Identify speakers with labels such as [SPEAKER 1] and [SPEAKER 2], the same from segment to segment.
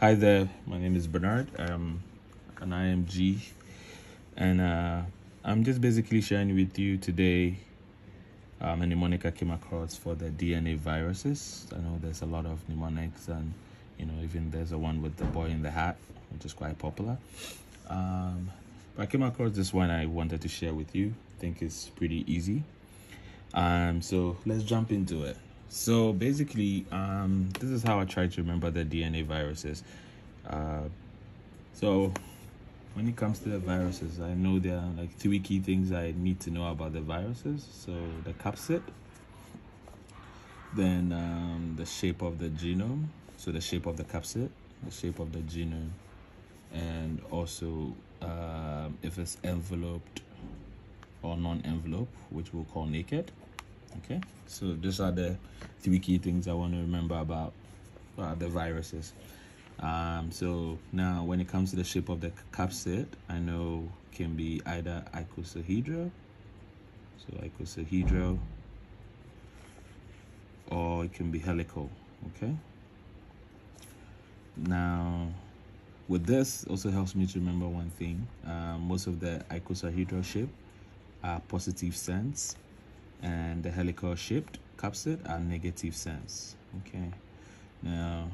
[SPEAKER 1] Hi there, my name is Bernard. I'm an IMG, and uh, I'm just basically sharing with you today um, a mnemonic I came across for the DNA viruses. I know there's a lot of mnemonics, and you know, even there's a one with the boy in the hat, which is quite popular. Um, but I came across this one I wanted to share with you. I think it's pretty easy. Um, so let's jump into it. So basically, um, this is how I try to remember the DNA viruses. Uh, so when it comes to the viruses, I know there are like three key things I need to know about the viruses. So the capsid, then um, the shape of the genome, so the shape of the capsid, the shape of the genome, and also uh, if it's enveloped or non-enveloped, which we'll call naked okay. So these are the three key things i want to remember about uh, the viruses. Um, so now when it comes to the shape of the capsid i know can be either icosahedral so icosahedral or it can be helical okay? Now with this also helps me to remember one thing. Uh, most of the icosahedral shape are positive sense and the helical shaped capsid are negative sense. Okay. Now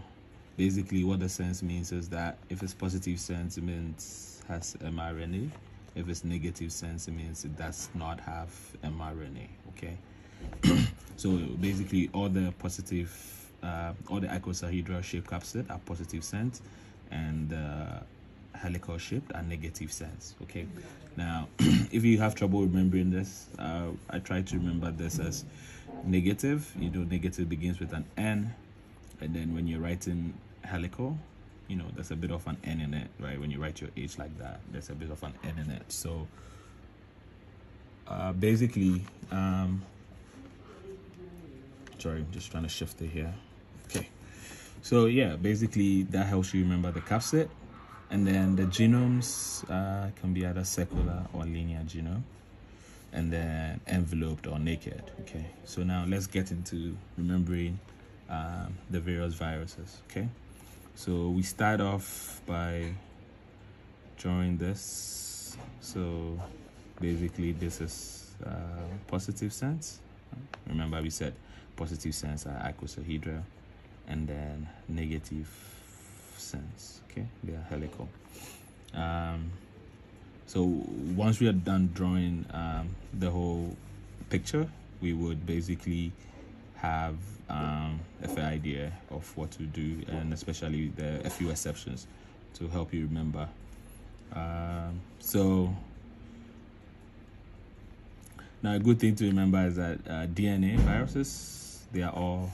[SPEAKER 1] basically what the sense means is that if it's positive sense it means has mRNA. If it's negative sense it means it does not have mRNA. Okay. So basically all the positive uh, all the icosahedral shaped capsid are positive sense and uh, helical shaped and negative sense okay? Now if you have trouble remembering this uh, i try to remember this as negative. You know negative begins with an n and then when you're writing helical you know there's a bit of an n in it right? When you write your h like that there's a bit of an n in it. So uh, basically um sorry i'm just trying to shift it here. Okay. So yeah basically that helps you remember the capsid and then the genomes uh, can be either circular or linear genome and then enveloped or naked okay? So now let's get into remembering um, the various viruses okay? So we start off by drawing this. So basically this is uh, positive sense. Remember we said positive sense are icosahedral and then negative sense okay? They are helical um, so once we are done drawing um, the whole picture we would basically have um, a fair idea of what to do and especially the a few exceptions to help you remember. Um, so now a good thing to remember is that uh, DNA viruses they are all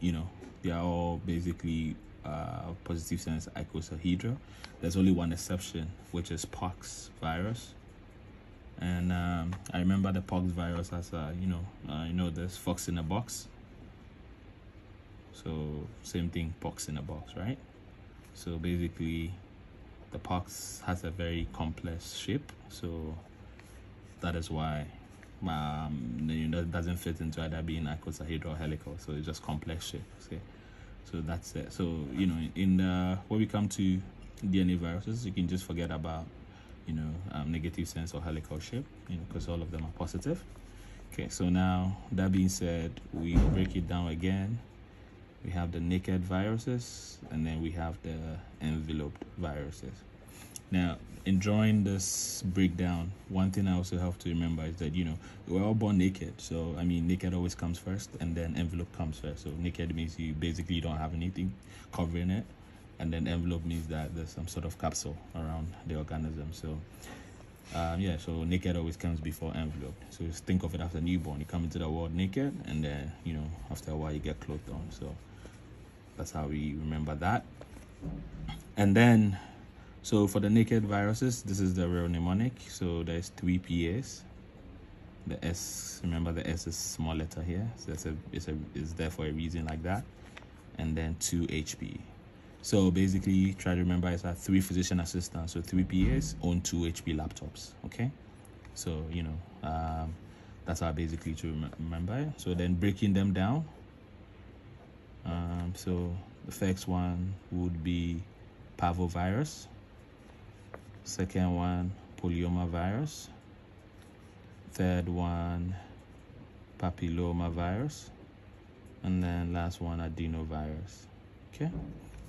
[SPEAKER 1] you know they are all basically uh, positive sense icosahedral. There's only one exception, which is pox virus. And um, I remember the pox virus as, a, you know, uh, you know, there's fox in a box. So same thing, pox in a box, right? So basically, the pox has a very complex shape. So that is why um, you know, it doesn't fit into either being icosahedral or helical. So it's just complex shape. Okay so that's it so you know in when we come to dna viruses you can just forget about you know um, negative sense or helical shape you know because all of them are positive okay so now that being said we break it down again we have the naked viruses and then we have the enveloped viruses now in drawing this breakdown, one thing I also have to remember is that, you know, we're all born naked. So, I mean, naked always comes first and then envelope comes first. So, naked means you basically don't have anything covering it. And then envelope means that there's some sort of capsule around the organism. So, um, yeah, so naked always comes before envelope. So, just think of it as a newborn. You come into the world naked and then, you know, after a while you get clothed on. So, that's how we remember that. And then so for the naked viruses, this is the real mnemonic. So there's three PAs. The S, remember the S is small letter here. So it's a, it's a, it's there for a reason like that. And then two HP. So basically, try to remember it's a three physician assistants. So three PAs own two HP laptops. Okay. So you know, um, that's how basically to remember. So then breaking them down. Um, so the first one would be parvovirus. Second one, polyomavirus. Third one, papillomavirus. And then last one, adenovirus. Okay,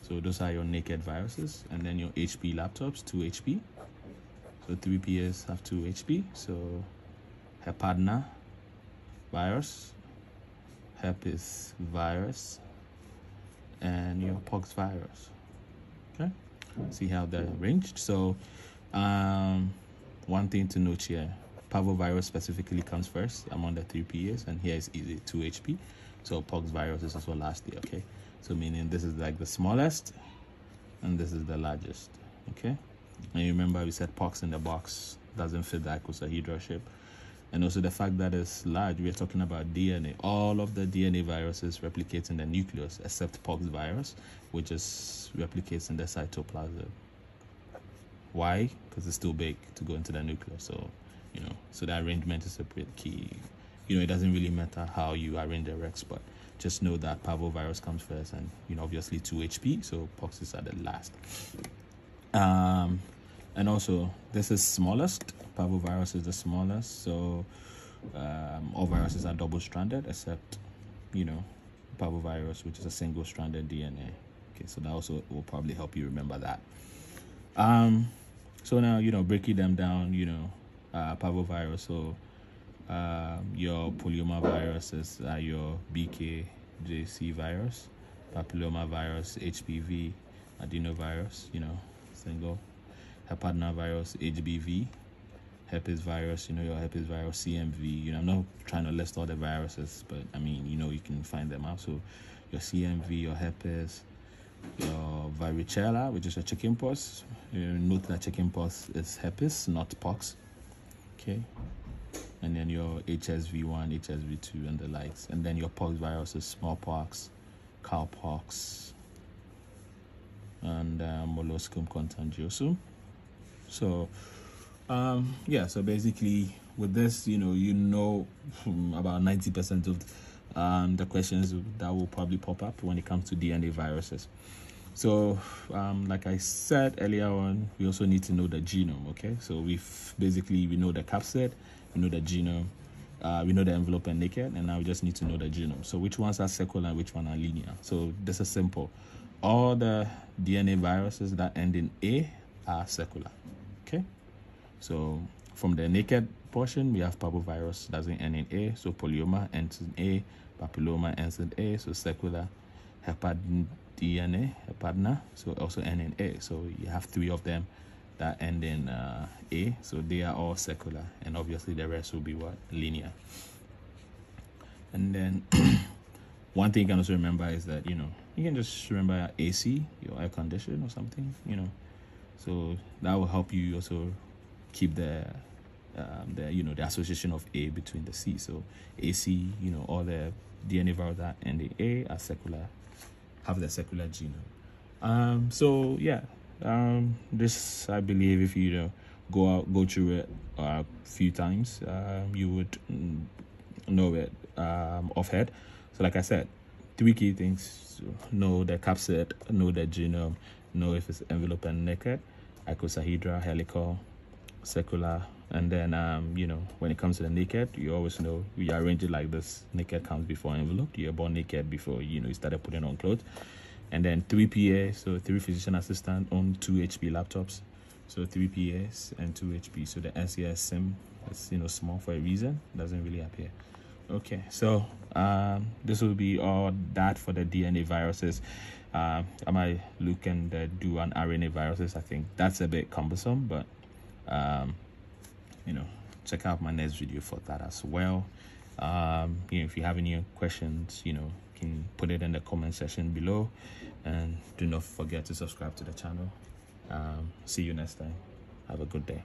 [SPEAKER 1] so those are your naked viruses. And then your HP laptops, 2 HP. So 3PS have 2 HP. So hepadna virus, herpes virus, and your pox virus. Okay, see how they're arranged. So, um, one thing to note here parvovirus specifically comes first among the three PAs, and here is easy 2 HP. So, pox virus is also lastly, okay? So, meaning this is like the smallest, and this is the largest, okay? And you remember we said pox in the box doesn't fit the icosahedral shape and also the fact that it's large. We're talking about DNA. All of the DNA viruses replicate in the nucleus except pox virus, which is replicates in the cytoplasm. Why? Because it's too big to go into the nucleus. So, you know, so the arrangement is a pretty key. You know, it doesn't really matter how you arrange the Rex, but just know that parvovirus comes first, and you know, obviously two HP. So pox is at the last. Um, and also this is smallest. Parvovirus is the smallest so um, all viruses are double stranded except you know parvovirus which is a single stranded dna okay so that also will probably help you remember that. Um so now you know breaking them down you know uh, parvovirus so uh, your polyoma viruses are your bkjc virus papilloma virus hpv adenovirus you know single virus, HBV, herpes virus, you know, your herpes virus, CMV. You know, I'm not trying to list all the viruses, but I mean, you know, you can find them out. So your CMV, your herpes, your varicella, which is a chickenpox. You note that chickenpox is herpes, not pox. Okay. And then your HSV1, HSV2, and the likes. And then your pox virus is smallpox, cowpox, and uh, molluscum contagiosum. So, um, yeah, so basically with this, you know, you know about 90% of um, the questions that will probably pop up when it comes to DNA viruses. So, um, like I said earlier on, we also need to know the genome, okay? So we've basically, we know the capsid, we know the genome, uh, we know the envelope and naked, and now we just need to know the genome. So which ones are circular and which one are linear? So this is simple. All the DNA viruses that end in A are sequential. Okay, so from the naked portion, we have parvovirus doesn't end in A, so polyoma ends in A, papilloma ends in A, so sequential hepadna, hepadna, so also end in A. So you have three of them that end in uh, A, so they are all sequential, and obviously the rest will be what linear. And then one thing you can also remember is that you know you can just remember AC, your air condition or something, you know. So that will help you also keep the um, the you know the association of A between the C. So AC, you know, all the DNA viruses that end in A are sequential, have the sequential genome. Um, so yeah, um, this I believe if you, you know go out go through it a few times, um, you would know it um, off head. So like I said, three key things: know the capsid, know the genome, know if it's envelope and naked, icosahedra, helical, circular, and then um, you know when it comes to the naked, you always know we arrange it like this: naked comes before envelope. You're born naked before you know you started putting on clothes, and then three PA, so three physician assistant on two HP laptops, so three PAs and two HP. So the NCS sim is you know small for a reason, doesn't really appear. Okay, so um, this will be all that for the DNA viruses. Uh, I might look and do an RNA viruses. I think that's a bit cumbersome, but um, you know, check out my next video for that as well. Um, you know, if you have any questions, you know, you can put it in the comment section below, and do not forget to subscribe to the channel. Um, see you next time. Have a good day.